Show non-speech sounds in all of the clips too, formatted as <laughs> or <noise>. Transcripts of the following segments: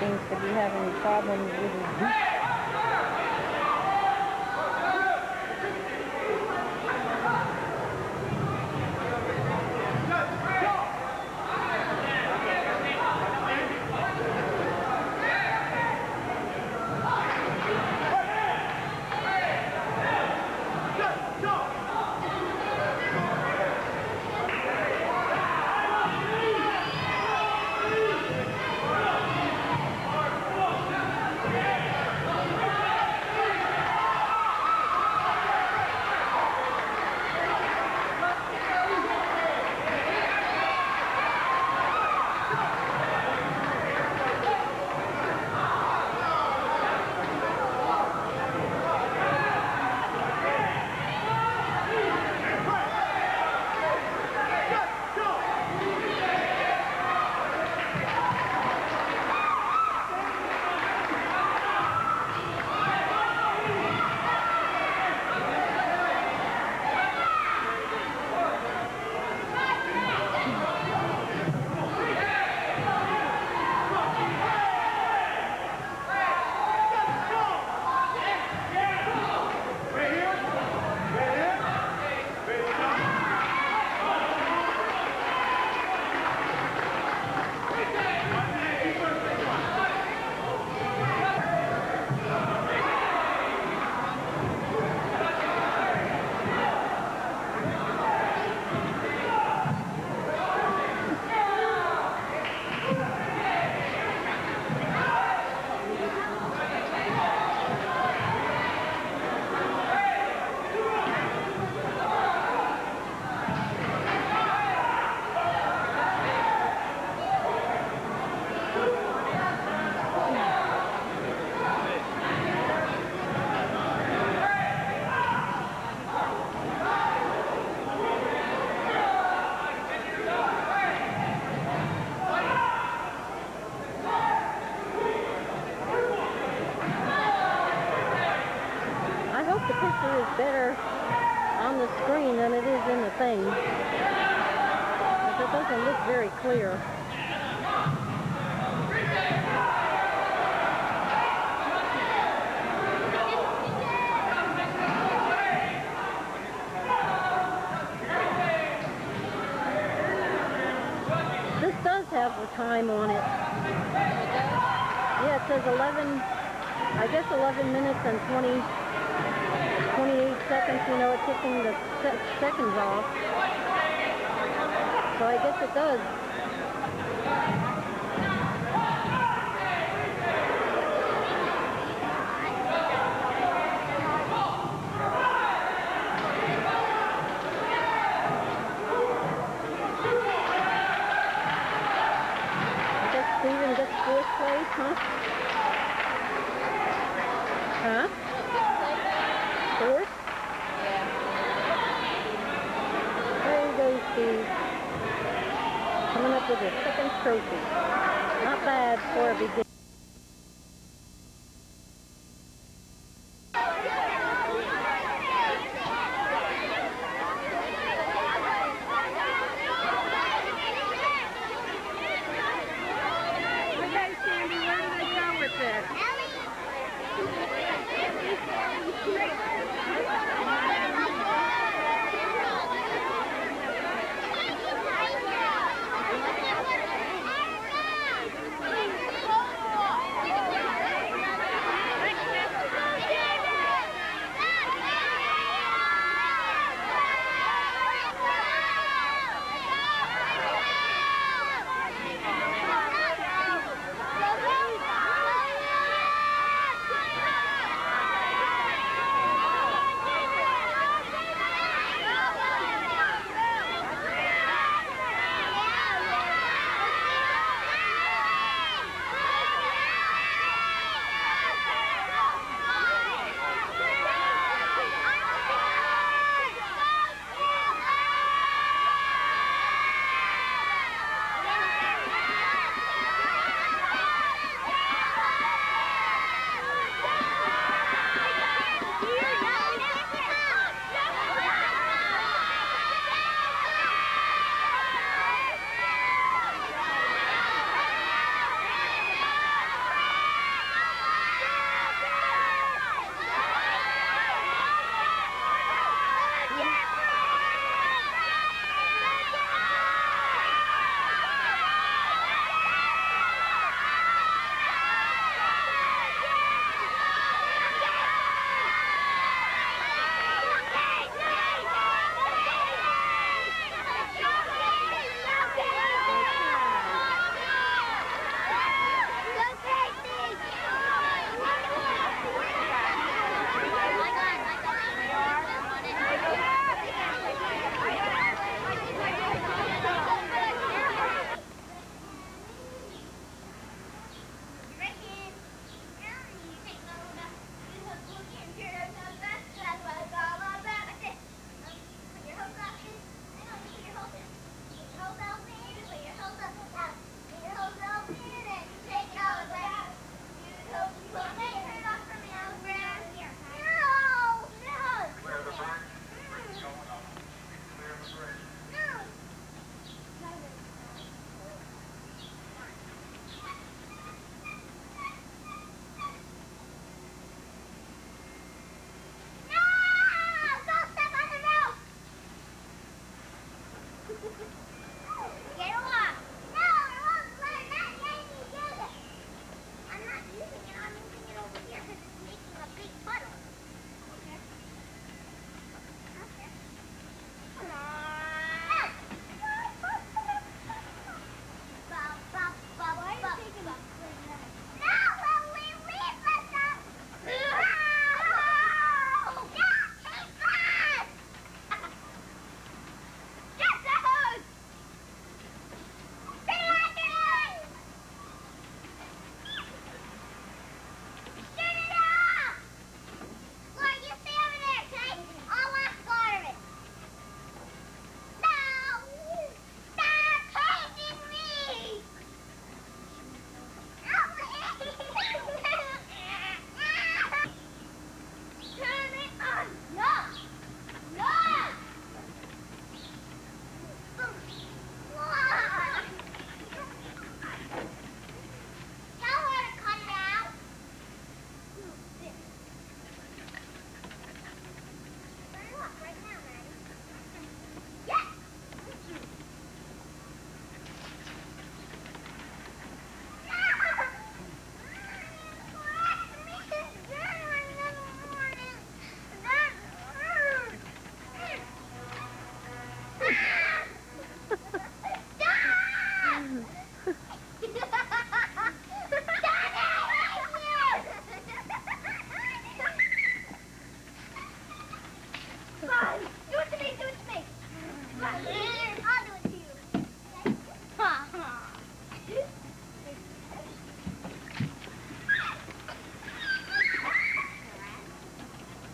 seems to be having problems with his.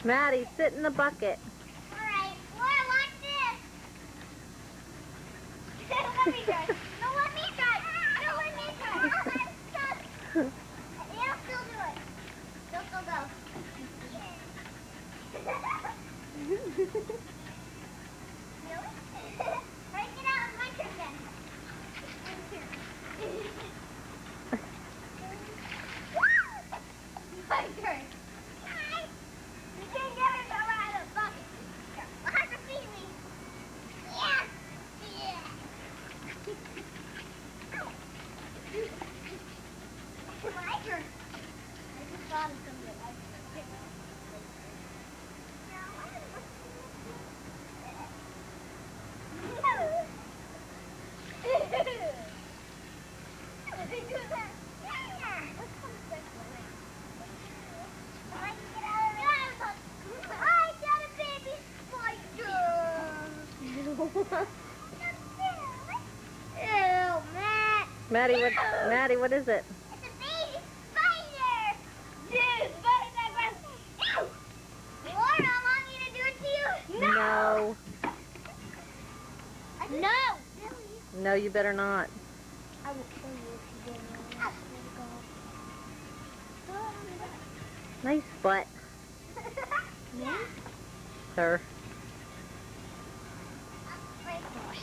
Maddie, sit in the bucket. Alright, Laura, watch this. let me try. No, let me try. No, let me try. Stop. Yeah, still do it. Go, go, go. really? Break it out in my turn then. my turn. You can't get it out of the bucket. You'll have to feed me. Yes. Yeah. My turn. I just thought of something. I I got a baby spider. Ew, Matt. Maddie, what? Maddie, what is it? It's a baby spider. Dude, spider, spider. Ew. Laura, want me to do it to you? No. No. No, you better not. I will kill you if you. I swear Nice butt, <laughs> God. sir.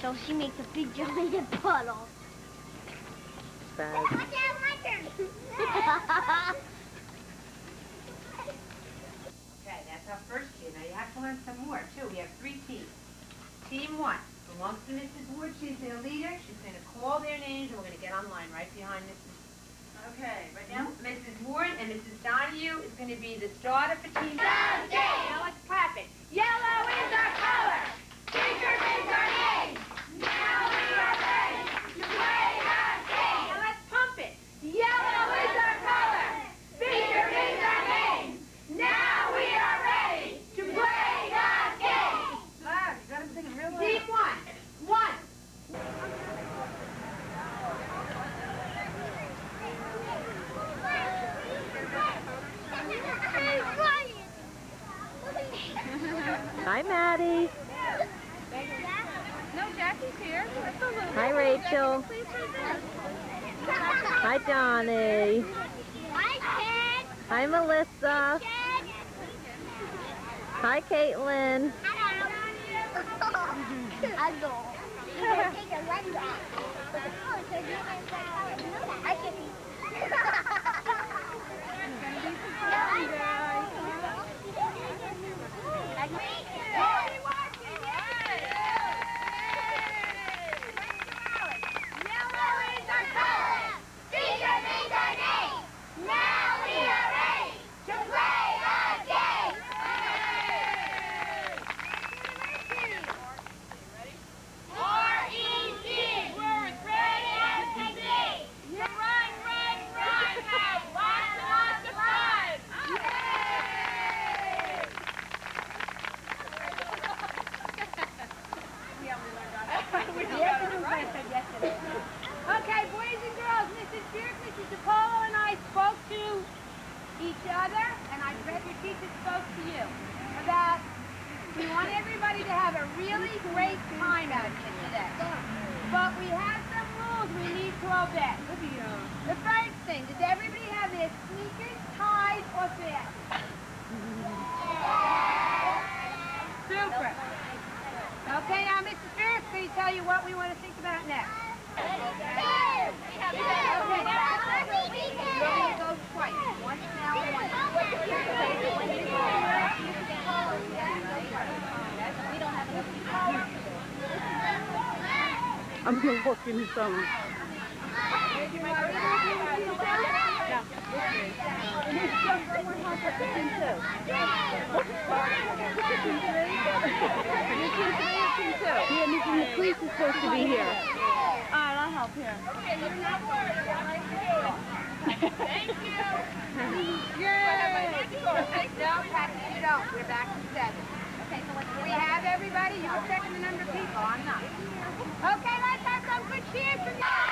So she makes a big giant <laughs> puddle. Spaz. Watch out, my turn. Okay, that's our first team. Now you have to learn some more, too. We have three teams. Team one belongs to Mrs. Wood. She's their leader. She's going to call their names, and we're going to get online right behind Mrs. Okay, right now, mm-hmm. Mrs. Ward and Mrs. Donahue is going to be the starter for Team. Now let's clap it. Yellow is our color. Teacher is our name. Now we are ready to play our game. Now let's pump it. Yellow is our color. Teacher is our name. Now we are ready to play our game. Loud, you gotta sing it real loud. Team one. One. Hi, Maddie. No, Jackie's here. Hi, Rachel. Hi, Johnny. Hi, Ted. Hi, Melissa. Hi, Caitlin. I go. You can take your legs off. Oh, so you can say, oh, you know that. I can be. Now we are ready to play our game. R-E-D. We're as ready as can be. Run, run, run. Have lots and lots of fun. Okay, boys and girls, Mrs. Beard, Mrs. DePolo, and I spoke to each other, and I read your teacher spoke to you about we want everybody to have a really great time out here today. But we have some rules we need to obey. The first thing, does everybody have their sneakers tied or fastened? Super. Okay, now, Mr. Beard, can you tell you what we want to think about next? Okay, now, we're going to go twice. Once. I'm gonna look in some. Yeah, Mrs. McLeese is supposed to be here. All right, I'll help here. No, Patsy, you don't. We're back to seven. Okay, so we have everybody. You're checking the number of people. I'm not. Okay, let's have some good cheers for you.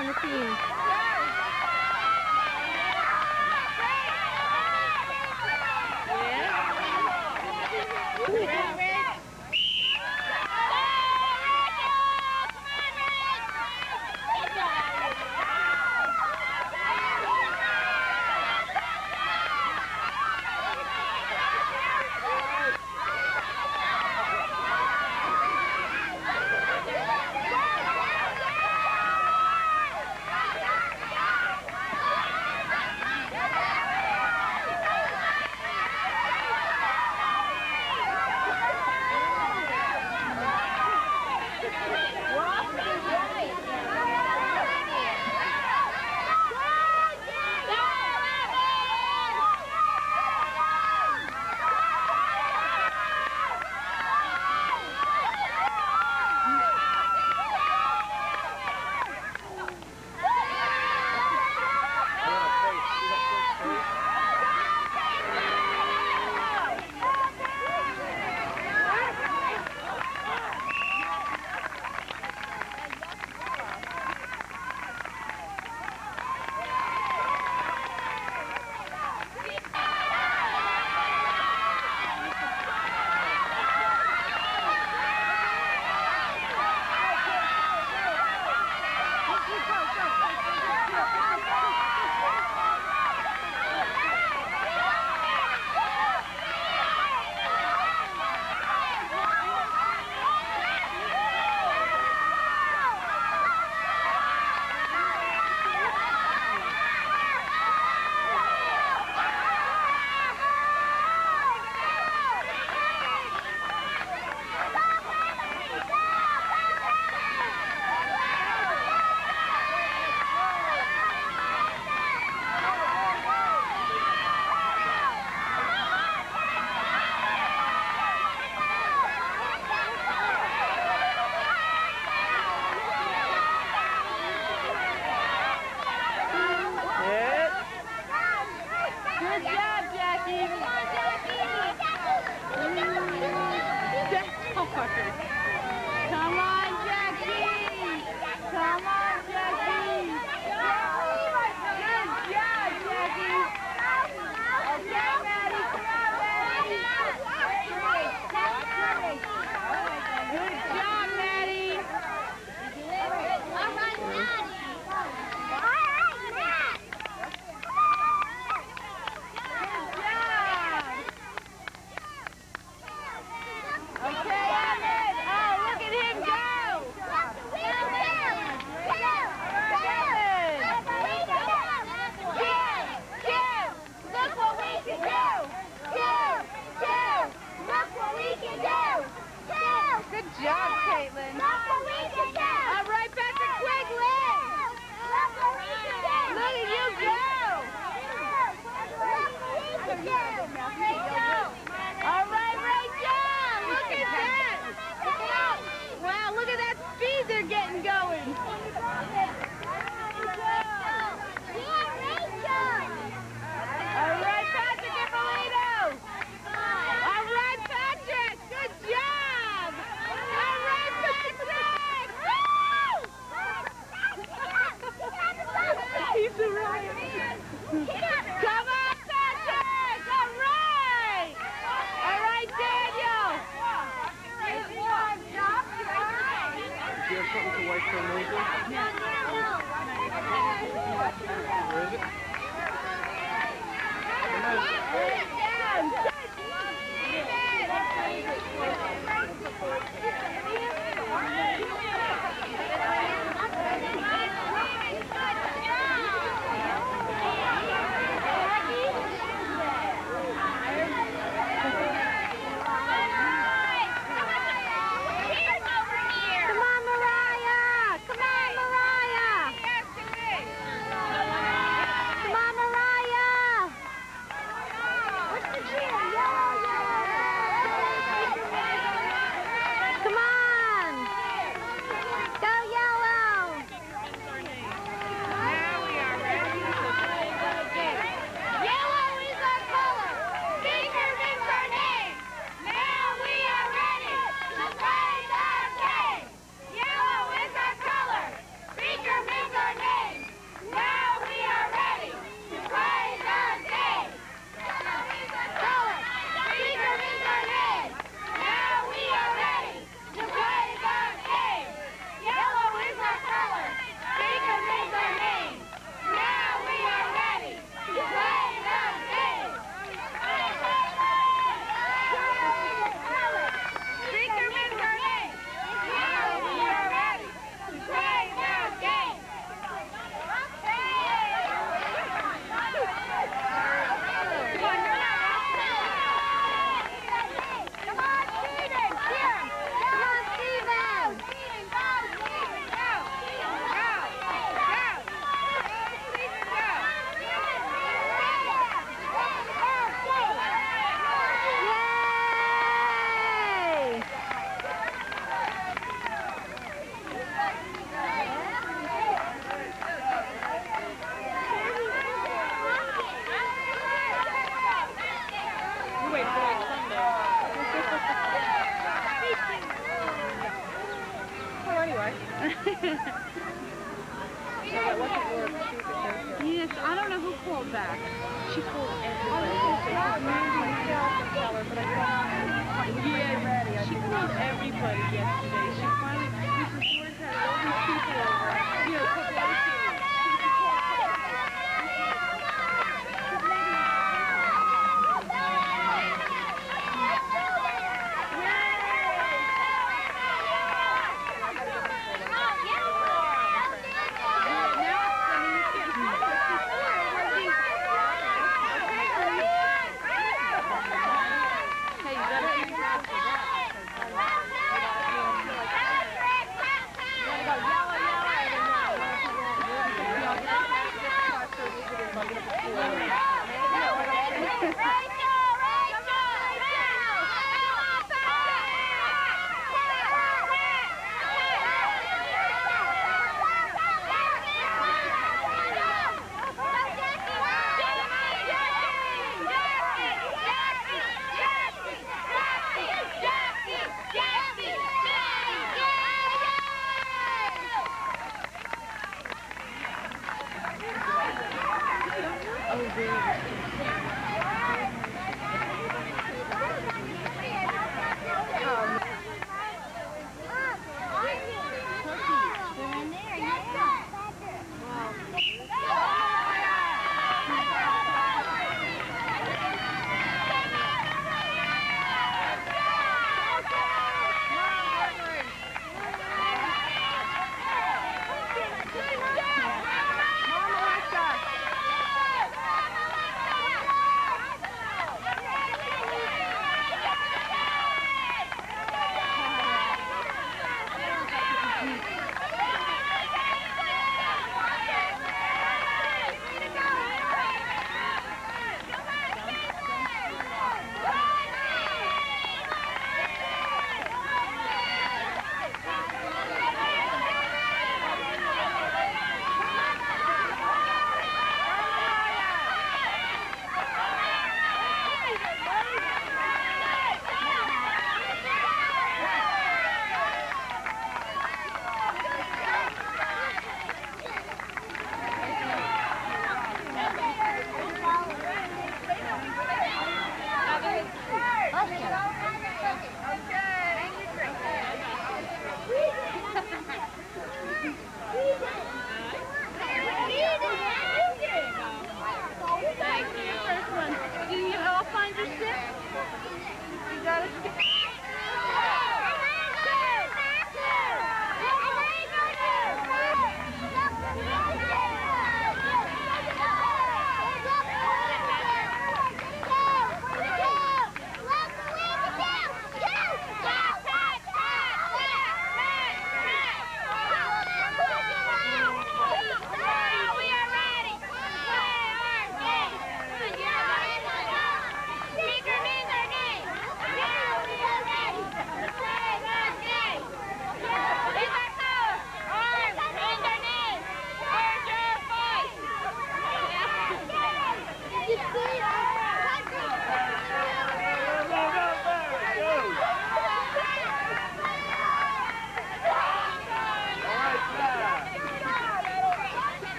On the team.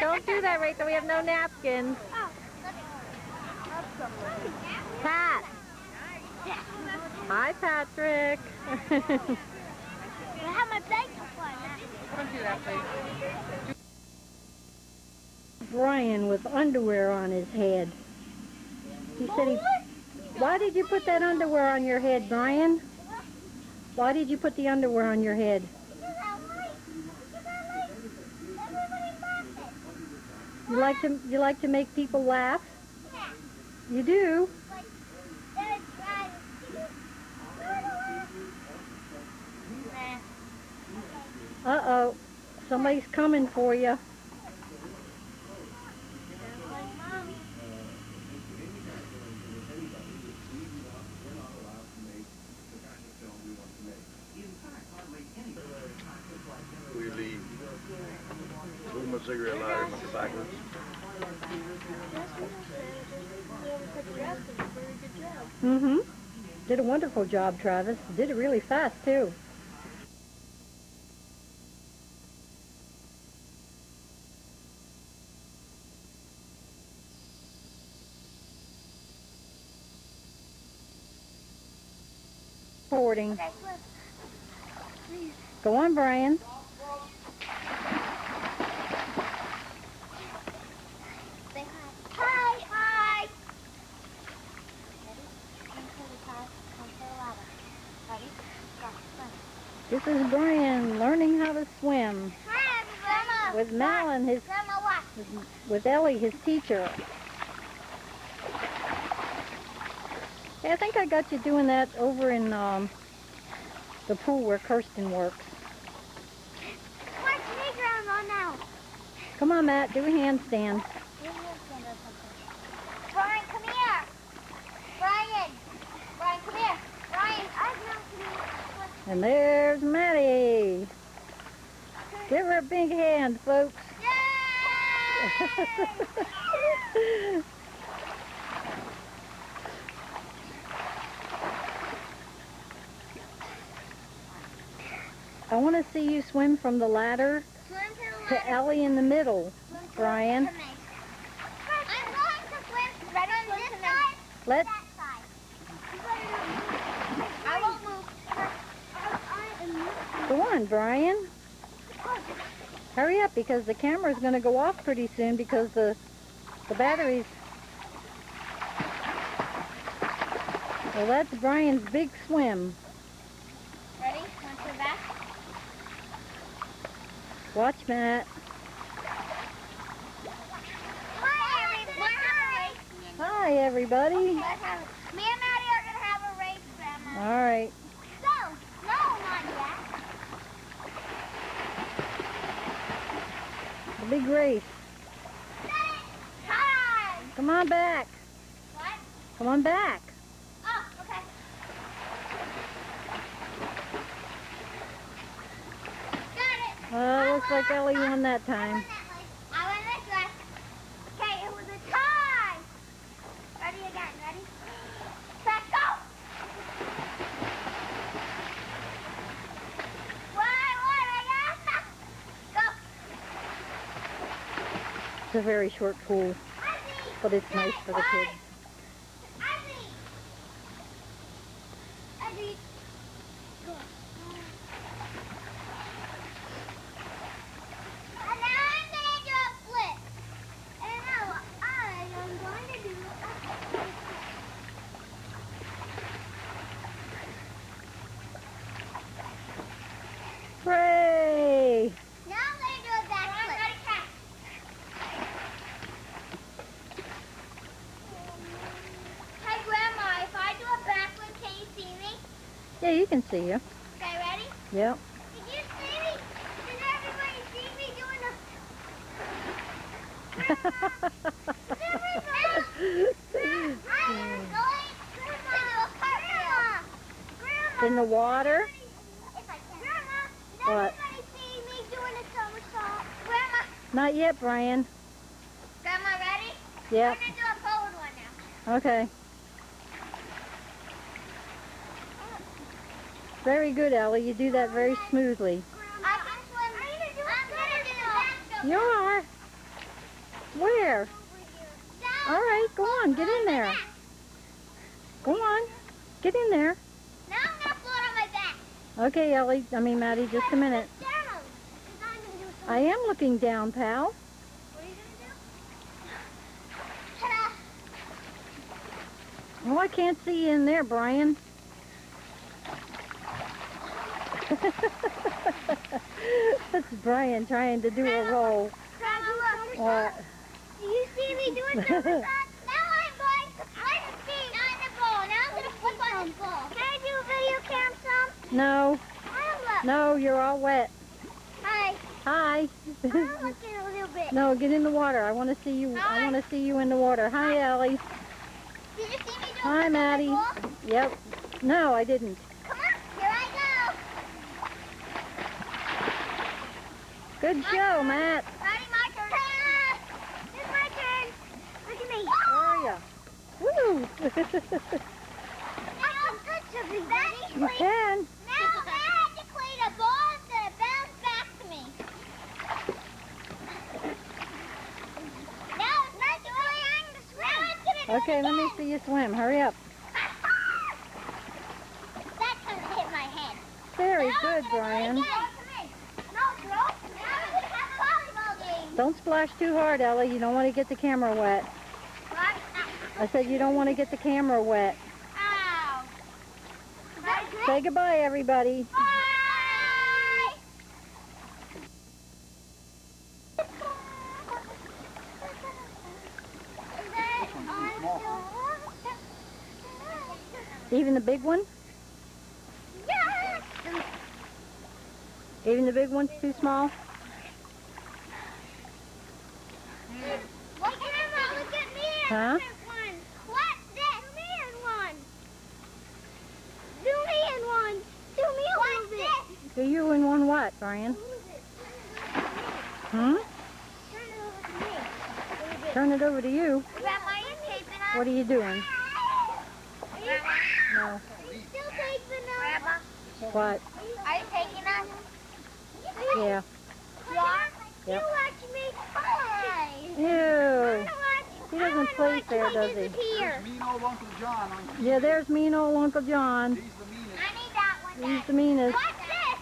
Don't do that, right Rachel. We have no napkins. Oh, Pat. Hi, Patrick. I have my blanket for Don't do that, please. Brian with underwear on his head. He said he... Why did you put that underwear on your head, Brian? Why did you put the underwear on your head? You like to you like to make people laugh? Yeah. You do? Uh-oh. Somebody's coming for you. We leave. Put my cigarette lighter in my tobacco. Mm-hmm. Did a wonderful job, Travis. Did it really fast, too. Reporting. Go on, Brian. Hi. Hi. This is Brian learning how to swim Hi, with Malin, his with Ellie, his teacher. Hey, I think I got you doing that over in um, the pool where Kirsten works. Watch me, Grandma, now. Come on, Matt, do a handstand. Brian, come here. Brian. Brian, come here. Brian, I know. And there's Maddie. Give her a big hand, folks. Yay! <laughs> I want to see you swim from the ladder Swim to the to. Ellie in the middle, Swim Brian. to me. I'm going to swim Ready, from this side Let to that side. I won't move. I am moving. Go on, Brian. Hurry up because the camera's going to go off pretty soon because the the batteries. Well, that's Brian's big swim. Ready? Want to go back? Watch, Matt. Hi, everybody. Hi, everybody. Let's have it. Me and Maddie are going to have a race, Grandma. All right. So, no, not yet. The big race. Hi. Come on back. What? Come on back. Oh, okay. Got it. Uh, looks like Ellie won that time. went that way. I went this way. Okay, it was a tie. Ready again, ready? Set, go! One, one, again. Go. It's a very short pool, but it's nice for the kids. Ozzy. Ozzy. Go. And now I'm gonna do a flip. And now I am going to do a flip. Hooray! Now I'm gonna do a backflip. Hi, Grandma. If I do a backflip, can you see me? Yeah, you can see you. Okay, ready? Yep. Did you see me? Did everybody see me doing the... I am going to do a cartwheel. Grandma. In the water? If I can. Grandma, did What? everybody see me doing a somersault? Grandma. Not yet, Brian. Grandma, ready? Yep. I'm going to do a forward one now. Okay. Very good, Ellie. You do that very smoothly. You are. Where? All right, go on. Get in there. Go on. Get in there. Now I'm going to float on my back. Okay, Ellie. I mean, Maddie, just a minute. I am looking down, pal. What are you gonna do? Ta-da! Oh, I can't see you in there, Brian. That's Brian trying to do a roll. Grandma, look. What? Do you see me doing somersault? <laughs> now I'm going to the feet on the ball. Now I'm gonna flip on the ball. Can I do a video cam some? No, no, you're all wet. Hi. Hi. I'm <laughs> looking a little bit. no, get in the water. I want to see you. I want to see you in the water. Hi, Ellie. Did you see me do a Hi, flip on the Maddie. Yep. No, I didn't. Come on, here I go. Good show, Matt. Ready, my turn. It's my turn. Look at me. How are ya? Woo! I can touch everybody. you can. Now I have to clean a ball so it bounce back to me. Now it's not the way I'm going to swim. Now I'm going to do Okay, let me see you swim. Hurry up. <laughs> That's going to hit my head. Very Now good, Brian. again. No, Drew. Now I'm going to have a volleyball game. Don't splash too hard, Ellie. You don't want to get the camera wet. What? I said you don't want to get the camera wet. Ow. Is that good? Say goodbye, everybody. Bye. Is that on Even the big one? Yeah. Even the big one's too small? Look at Emma, look at me Huh? and one. What's this? Do me and one. Do me and one. Do me a little bit. Do you in one what, Brian? Hmm? Turn it over to me. Turn it over to you. Grandma, you taping us? What are you doing? No. still taping us? Grandma, What? are you taking us? Yeah. You are? Yep. You watch me play. Ew. He He doesn't sleep there, does he? Disappear. Mean old Uncle John. Uncle. Yeah, there's mean old Uncle John. He's the meanest. I need that one. He's the meanest. What's this?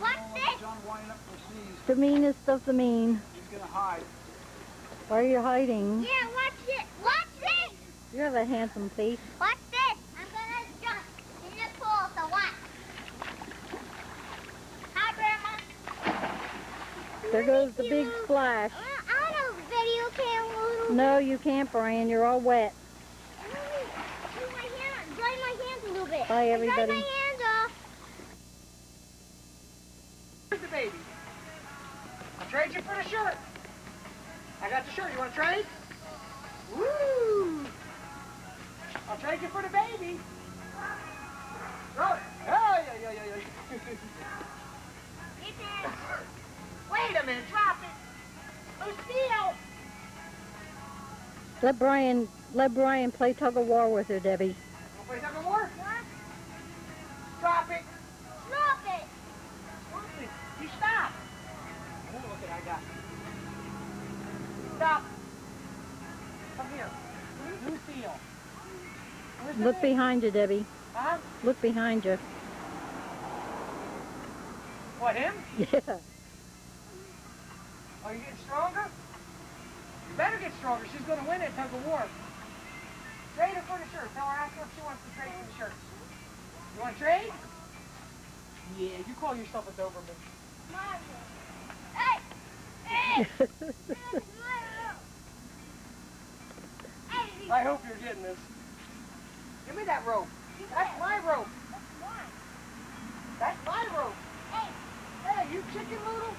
What's this? John winding up for sneeze. The meanest of the mean. He's gonna hide. Why are you hiding? Yeah, watch it. Watch this. You have a handsome face. Watch this. I'm gonna jump in the pool. So watch. Hi, Grandma. There goes the big splash. Ah. I don't know video camera. No, you can't, Brian. You're all wet. Move my hand. Dry my hands a little bit. Bye, Dry everybody. Let Brian let Brian play tug of war with her, Debbie. Wanna play tug of war? Drop it. Drop it. Drop it. You stop. Look at I got. Stop. Come here. Lucille. Where's the Look behind you, Debbie. Huh? Look behind you. What, him? <laughs> Yeah. Are you getting stronger? You better get stronger. She's going to win at tug of war. Trade her for the shirt. Tell her, ask her if she wants to trade for the shirt. You want to trade? Yeah, you call yourself a Doberman. Hey! Hey! Hey! I hope you're getting this. Give me that rope. That's my rope. That's my rope. Hey! Hey, you chicken little.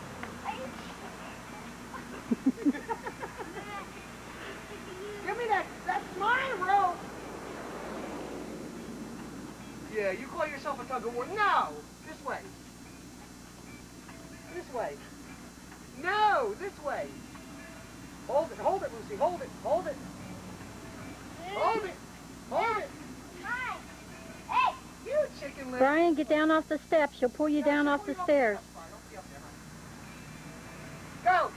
Give me that. That's my rope. Yeah, you call yourself a tug of war. No, this way. This way. No, this way. Hold it, hold it, Lucy. Hold it, hold it. Hold it, hold it. Hi! Hey! You chicken little. Brian, get down off the steps. She'll pull you down off the stairs. Go!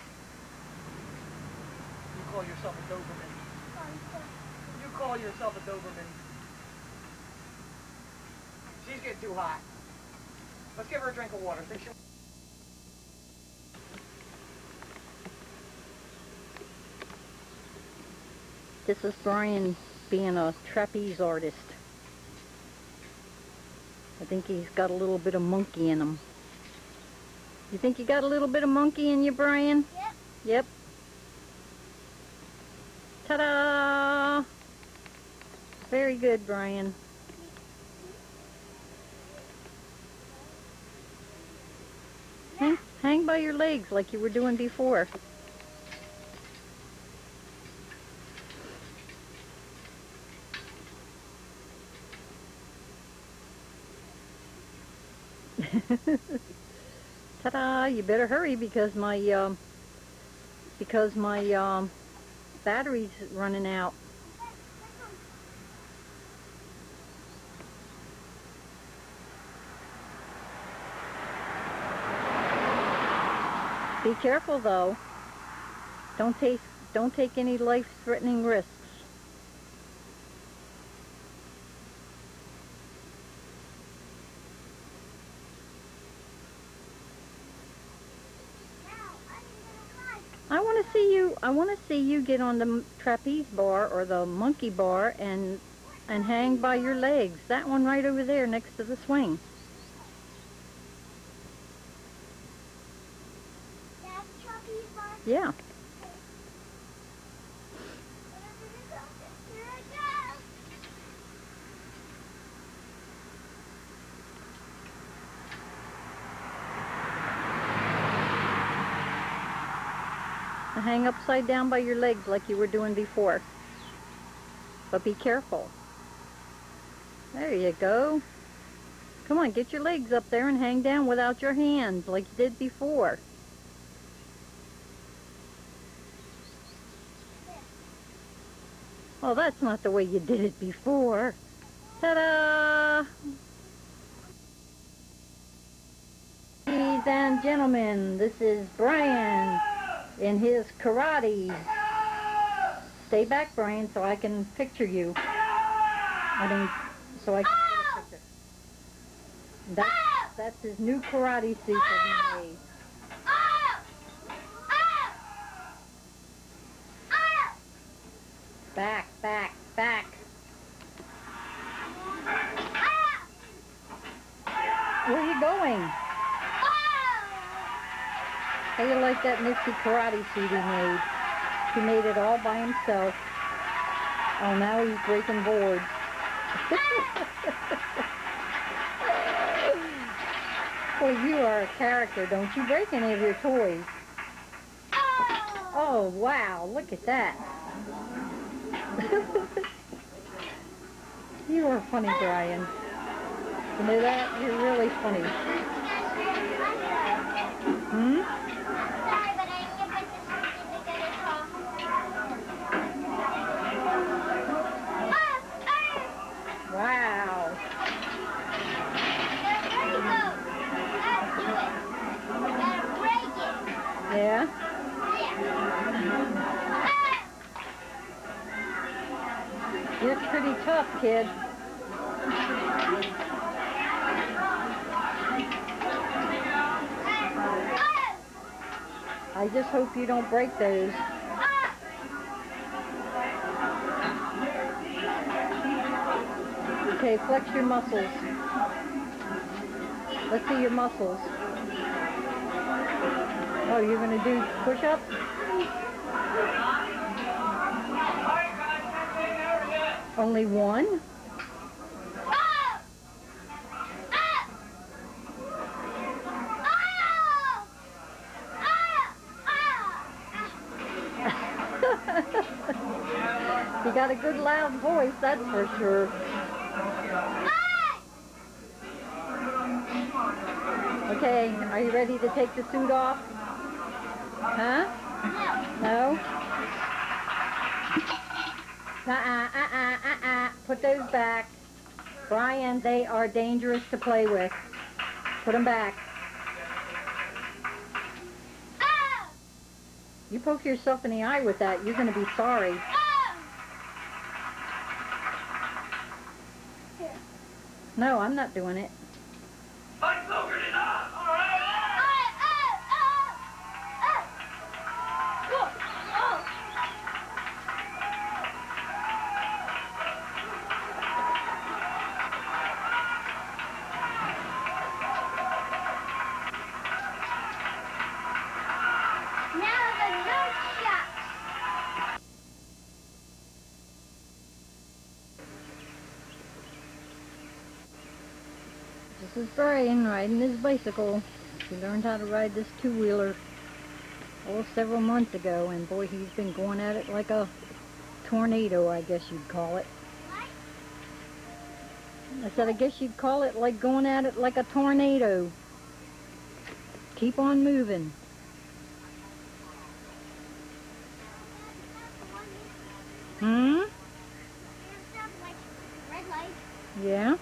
You call yourself a Doberman. You call yourself a Doberman. She's getting too hot. Let's give her a drink of water. Think she'll- This is Brian being a trapeze artist. I think he's got a little bit of monkey in him. You think you got a little bit of monkey in you, Brian? Yep. Yep. Ta-da! Very good, Brian. Hang, hang by your legs like you were doing before. <laughs> Ta-da! You better hurry because my um, because my um, battery's running out. Be careful though. Don't take don't take any life-threatening risks. I want to see you. I want to see you get on the trapeze bar or the monkey bar and and hang by your legs. That one right over there next to the swing. That's Chucky's bar. Yeah. Hang upside down by your legs like you were doing before. But be careful. There you go. Come on, get your legs up there and hang down without your hands like you did before. Well, that's not the way you did it before. Ta-da! Ladies and gentlemen, this is Brian in his karate. Stay back, Brian, so I can picture you. I mean, so I can get a picture. That's, that's his new karate suit that he made. Back. Ah! Where are you going? How you like that nifty karate suit he made? He made it all by himself. Oh, now he's breaking boards. <laughs> Boy, you are a character. Don't you break any of your toys. Oh, wow. Look at that. <laughs> you are funny, Brian. You know that? You're really funny. Just hope you don't break those. Okay, flex your muscles. Let's see your muscles. Oh, you're going to do push-ups? Only one? you got a good loud voice, that's for sure. Okay, are you ready to take the suit off? Huh? No? Uh-uh, uh-uh, uh-uh. Put those back. Brian, they are dangerous to play with. Put them back. You poke yourself in the eye with that, you're going to be sorry. No, I'm not doing it. Brian riding his bicycle. He learned how to ride this two-wheeler oh several months ago, and boy, he's been going at it like a tornado, I guess you'd call it. I said, I guess you'd call it like going at it like a tornado. Keep on moving. Hmm? Yeah?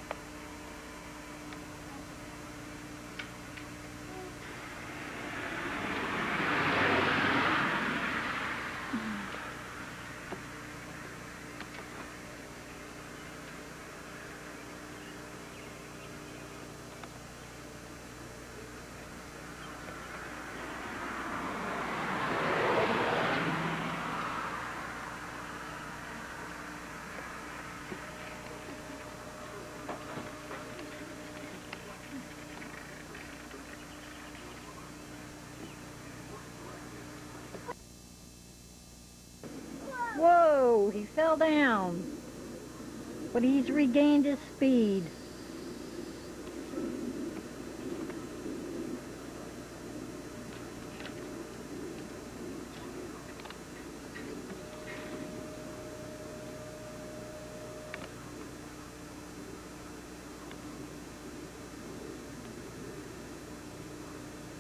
Whoa, he fell down. But he's regained his speed.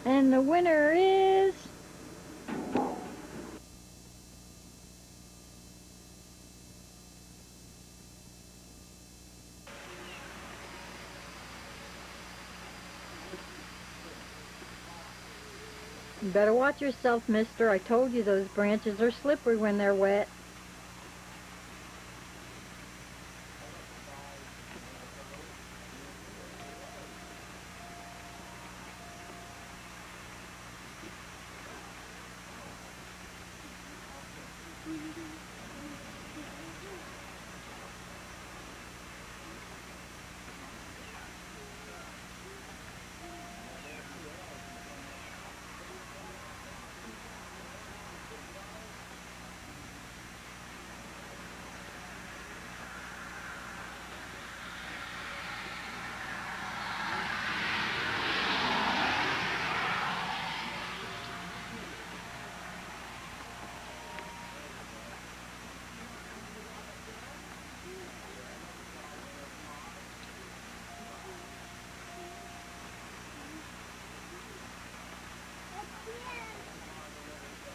And the winner is... You better watch yourself, mister. I told you those branches are slippery when they're wet.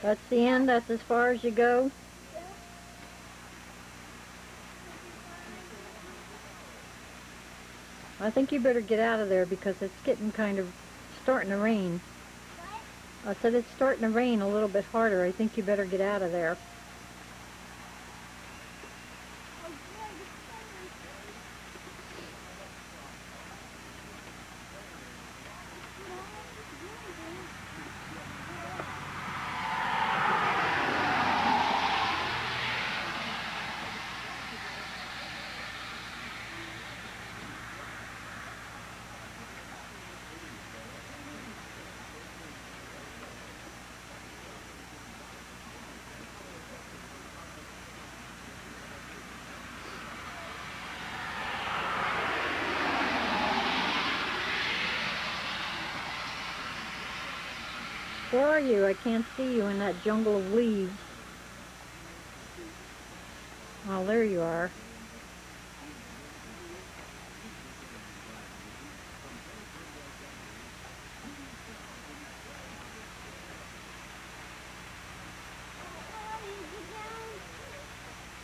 That's the end. That's as far as you go. I think you better get out of there because it's getting kind of starting to rain. I said it's starting to rain a little bit harder. I think you better get out of there. Where are you? I can't see you in that jungle of leaves. Oh, there you are.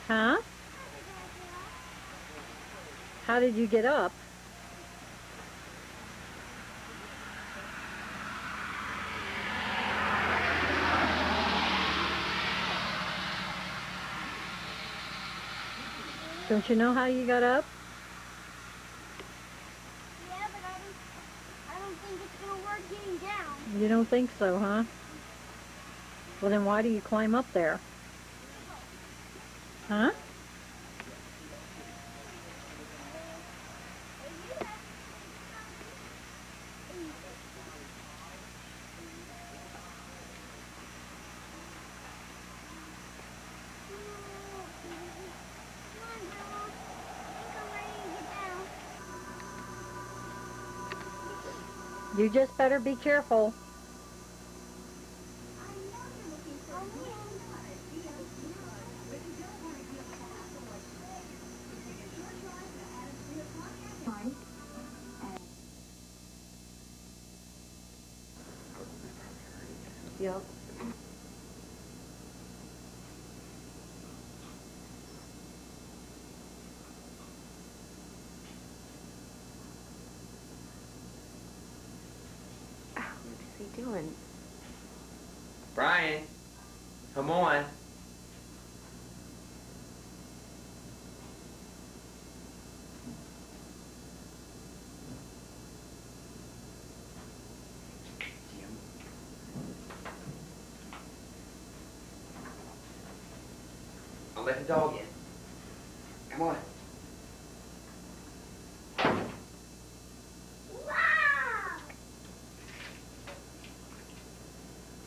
Huh? How did you get up? Don't you know how you got up? Yeah, but I don't, I don't think it's gonna work getting down. You don't think so, huh? Well, then why do you climb up there? Huh? Come on, Grandma. I think I'm ready to get down. You just better be careful. I'll let the dog in. Come on. Wow!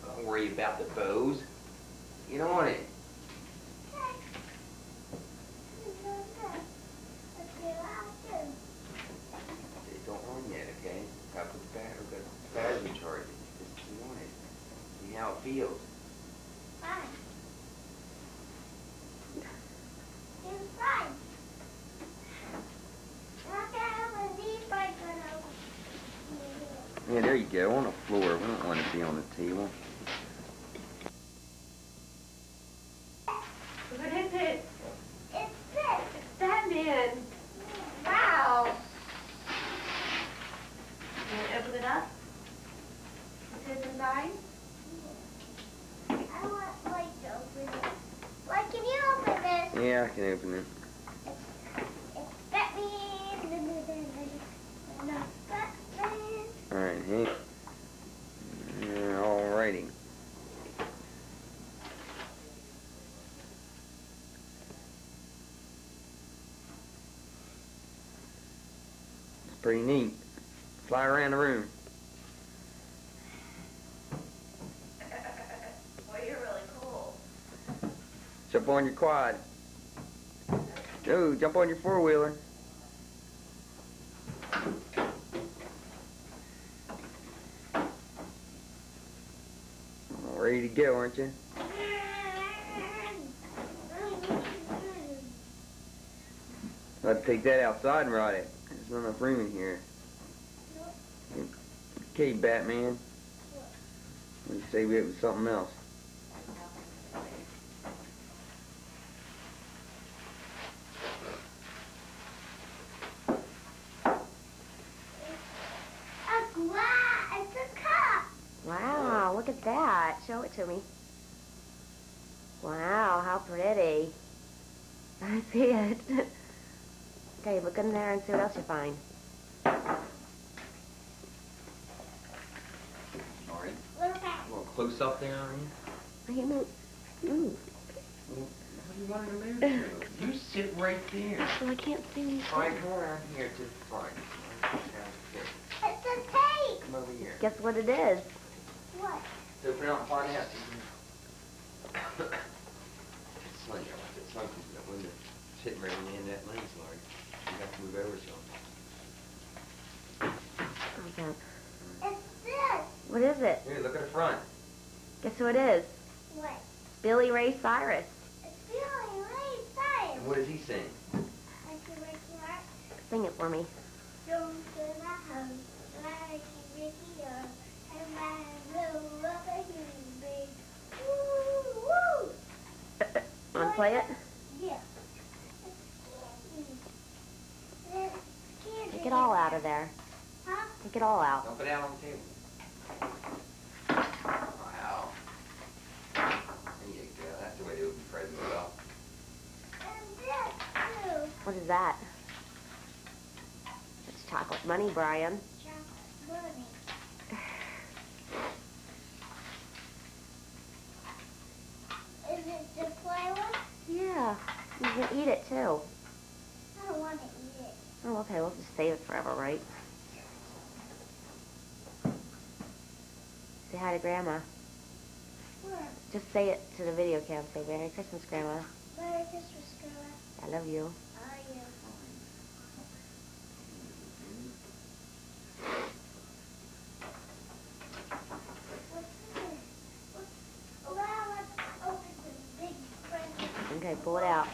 Don't worry about the bows. Get on it. Don't run yet, okay? Got to put the battery, got the battery charged. Just get on it. See how it feels. Yeah, there you go, on the floor. We don't want to be on the table. What is it? It's this. It's Batman. Wow. You want to open it up? What's inside? I want Blake to open it. Blake, can you open this? Yeah, I can open it. It's Batman. No, Batman. All right, Hank. Yeah, all righty. It's pretty neat. Fly around the room. <laughs> Well, you're really cool. Jump on your quad. Go, jump on your four wheeler. Ready to go, aren't you? <laughs> I'd take that outside and ride it. There's not enough room in here. Okay, Batman. What do you say we it was something else? A glass. It's a cup. Wow, look at that. Show it to me. Wow, how pretty. I see it. okay, look in there and see what else you find. Sorry. Look at A little close up there, are you? I can move. Ooh, What do you want to move to? You sit right there. well, I can't see anything. All right, come around here to the front. Here, It's a tape. Come over here. Guess what it is? What? So open out and find out. Sun, the sun, that window, sitting right in the end of that lens, Lord. You have to move over some. Okay. It's this. What is it? Here, look at the front. Guess who it is? What? Billy Ray Cyrus. It's really really fun. And what does he sing? I can make you heart. Sing it for me. Don't go to home. Like you make you up. And my blue rubber human being. Woo woo. <laughs> Want to play it? Yeah. It's candy. It's candy. Take it all out of there. Huh? Take it all out. Dump it out on the table. Wow. There you go. That's the way to open presents up. And this too. What is that? It's chocolate money, Brian. Chocolate bunny. Is it to play with? <sighs> Yeah. You can eat it too. I don't want to eat it. Oh, okay. We'll just save it forever, right? Say hi to Grandma. Where? Just say it to the video cam. Say Merry Christmas, Grandma. Merry Christmas, Grandma. I love you. Are you? What's this? What's... Oh, well, let's open the big present. Okay, pull it out.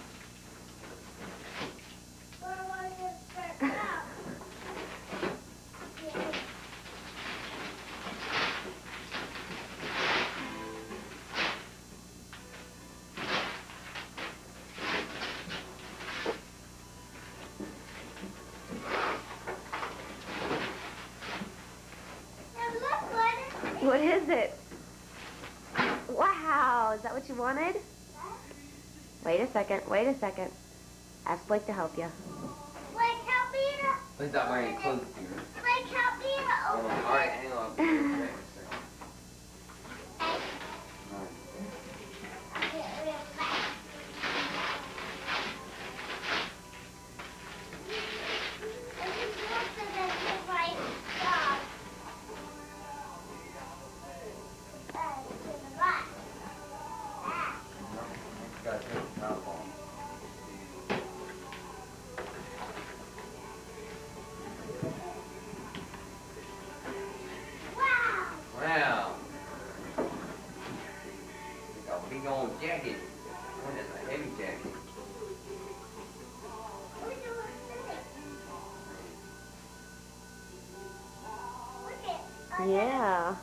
Is it? Wow, is that what you wanted? Wait a second, wait a second. Ask Blake to help you. Blake, help me to... He's not wearing clothes here. Blake, help me to open on. All right, hang on. <laughs> Yeah.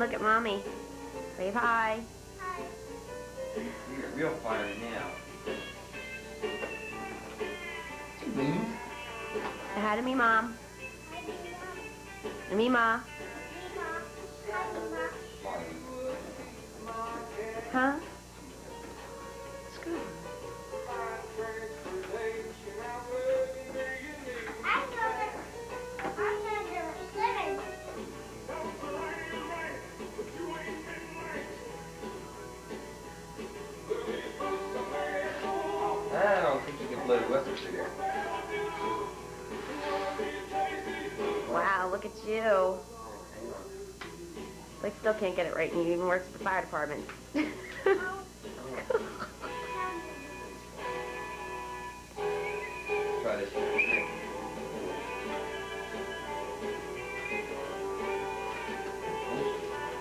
look at mommy. Say hi. can't get it right, and he even works at the fire department.